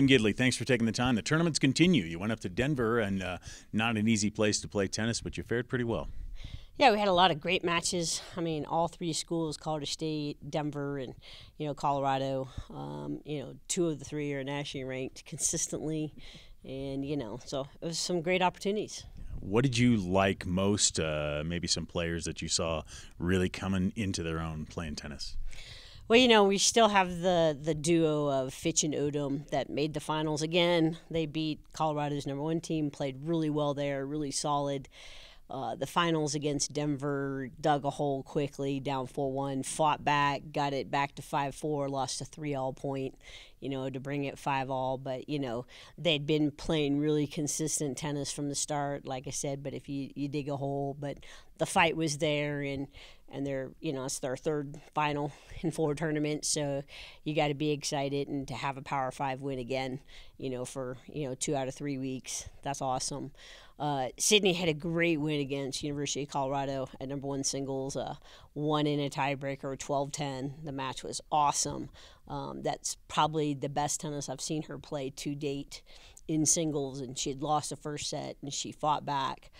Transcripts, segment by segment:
Kim Gidley, thanks for taking the time. The tournaments continue. You went up to Denver, and uh, not an easy place to play tennis, but you fared pretty well. Yeah, we had a lot of great matches. I mean, all three schools, Colorado State, Denver, and you know Colorado. Um, you know, two of the three are nationally ranked consistently, and you know, so it was some great opportunities. What did you like most? Uh, maybe some players that you saw really coming into their own playing tennis. Well, you know, we still have the the duo of Fitch and Odom that made the finals again. They beat Colorado's number one team, played really well there, really solid. Uh, the finals against Denver, dug a hole quickly, down 4 1, fought back, got it back to 5 4, lost a 3 all point, you know, to bring it 5 all. But, you know, they'd been playing really consistent tennis from the start, like I said. But if you, you dig a hole, but the fight was there, and, and they're, you know, it's their third final in four tournaments. So you got to be excited and to have a Power Five win again, you know, for, you know, two out of three weeks. That's awesome. Uh, Sydney had a great win against University of Colorado at number one singles, uh, won in a tiebreaker, 12-10. The match was awesome. Um, that's probably the best tennis I've seen her play to date in singles, and she had lost the first set, and she fought back.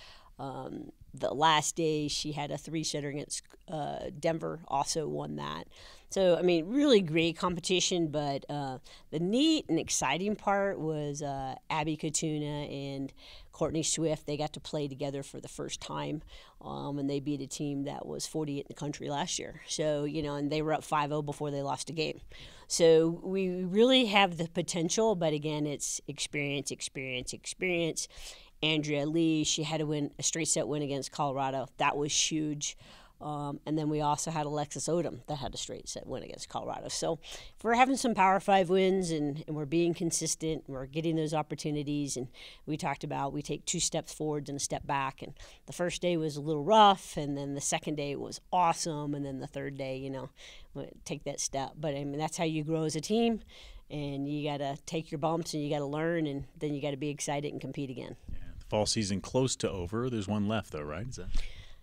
Um, the last day she had a three setter against uh, Denver, also won that. So, I mean, really great competition, but uh, the neat and exciting part was uh, Abby Katuna and Courtney Swift. They got to play together for the first time, um, and they beat a team that was 48 in the country last year. So, you know, and they were up 5 0 before they lost a game. So, we really have the potential, but again, it's experience, experience, experience. Andrea Lee, she had to win a straight set win against Colorado. That was huge. Um, and then we also had Alexis Odom that had a straight set win against Colorado. So if we're having some Power Five wins and, and we're being consistent, we're getting those opportunities. And we talked about we take two steps forwards and a step back. And the first day was a little rough, and then the second day was awesome, and then the third day, you know, take that step. But I mean, that's how you grow as a team. And you got to take your bumps and you got to learn, and then you got to be excited and compete again. Yeah, the fall season close to over. There's one left, though, right? Is that?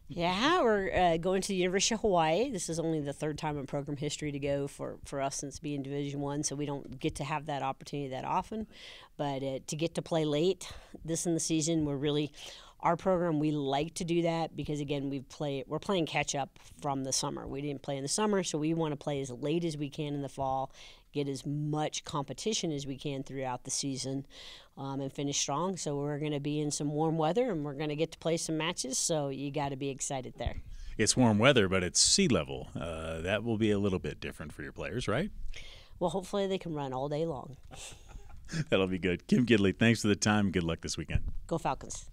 Yeah, we're uh, going to the University of Hawaii. This is only the third time in program history to go for, for us since being Division One, so we don't get to have that opportunity that often. But uh, to get to play late this in the season, we're really our program we like to do that because again we play we're playing catch up from the summer. We didn't play in the summer, so we want to play as late as we can in the fall get as much competition as we can throughout the season um, and finish strong. So we're going to be in some warm weather and we're going to get to play some matches. So you got to be excited there. It's warm weather, but it's sea level. Uh, that will be a little bit different for your players, right? Well, hopefully they can run all day long. That'll be good. Kim Gidley, thanks for the time. Good luck this weekend. Go Falcons.